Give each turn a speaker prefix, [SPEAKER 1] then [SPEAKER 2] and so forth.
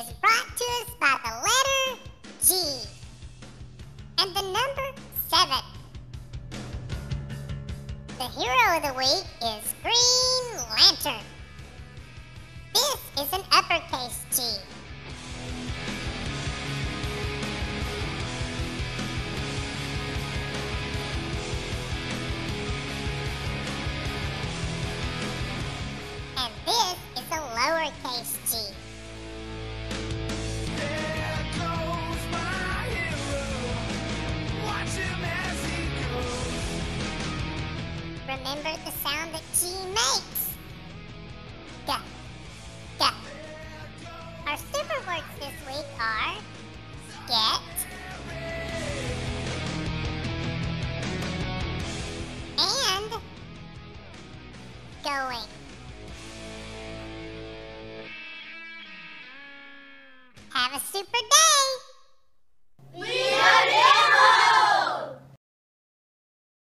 [SPEAKER 1] is brought to us by the letter G and the
[SPEAKER 2] number 7. The hero of the week is Green Lantern.
[SPEAKER 1] Remember the sound that G makes. G. G. Our super words this week are get and going. Have a super day!